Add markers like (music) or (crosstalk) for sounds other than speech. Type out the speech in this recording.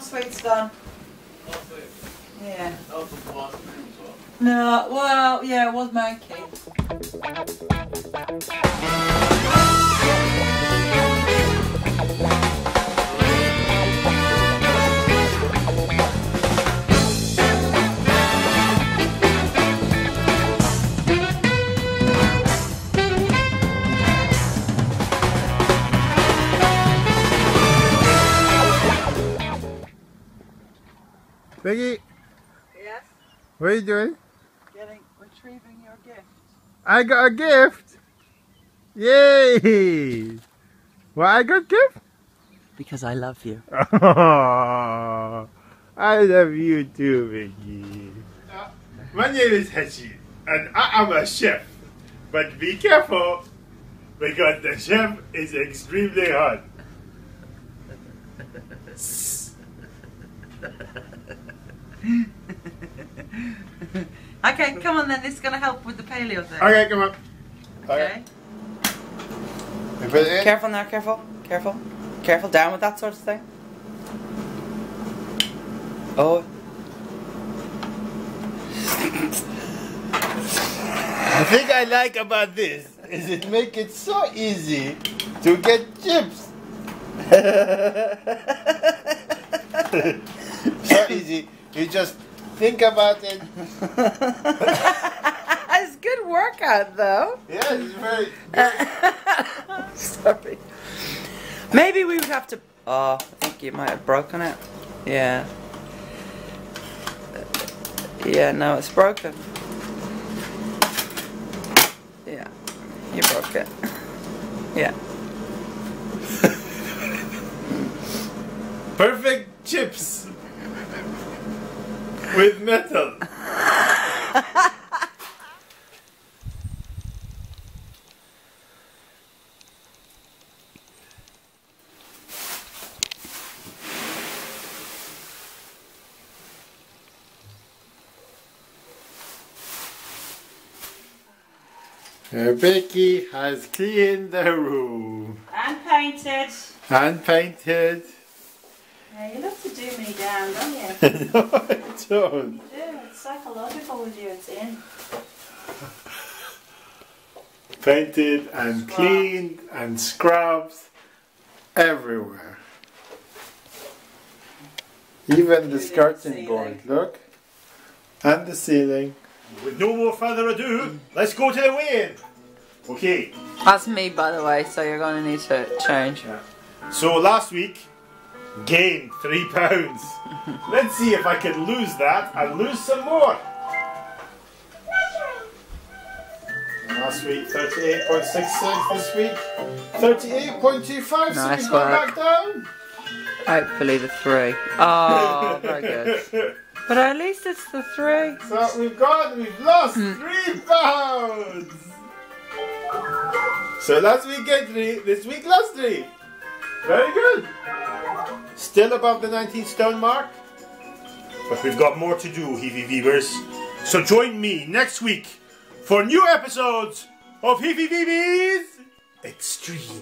done. Nothing. Yeah. Nothing past me as well. No, well, yeah, it was making. Becky, Yes, what are you doing? getting, retrieving your gift. I got a gift. Yay! Why I got gift? Because I love you. Oh, (laughs) I love you too, Vicky. Uh, my name is Hechi, and I am a chef. But be careful, because the chef is extremely hot. (laughs) (laughs) Okay, come on then, this is going to help with the paleo thing. Okay, come on. Okay. You put it in? Careful now, careful, careful. Careful, down with that sort of thing. Oh. (laughs) The thing I like about this is it make it so easy to get chips. (laughs) so easy. You just think about it. (laughs) it's good workout though. Yeah, it's very. (laughs) Sorry. Maybe we would have to. Oh, I think you might have broken it. Yeah. Yeah, no, it's broken. Yeah, you broke it. Yeah. (laughs) Perfect chips with metal. Becky has cleaned the room And painted. and painted. Yeah, you love to do me down, don't you? (laughs) no, I don't. You do. It's psychological with you. It's in. Painted and cleaned and scrubbed everywhere. Even the Including the skirting board, look. And the ceiling. With no more further ado, let's go to the weigh-in. Okay, That's me, by the way. So you're going to need to change. so last week, gained three pounds. let's see if I can lose that and lose some more. Last week, 38.66. This week, 38.25. so Nice we've back down. Hopefully the three. Oh, (laughs) very good. But at least it's the three. So we've got, we've lost hmm. three pounds. So last week get three, this week lost three. Very good. Still above the 19 stone mark. But we've got more to do, Heavy Weavers. So join me next week for new episodes of Heavy Weavies Extreme.